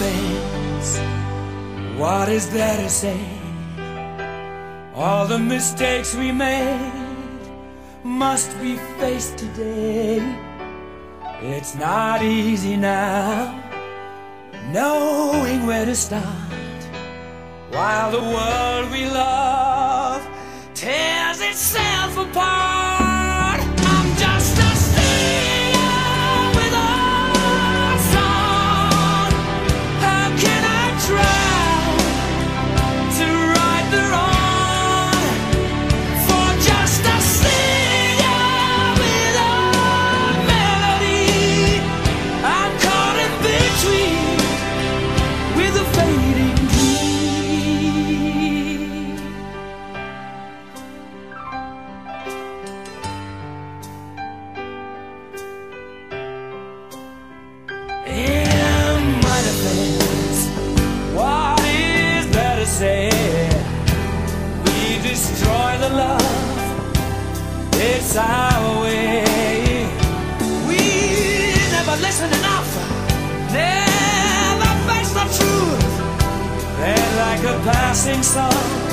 face. What is there to say? All the mistakes we made must be faced today. It's not easy now, knowing where to start, while the world we love tears itself destroy the love, it's our way. We never listen enough, never face the truth. They're like a passing song.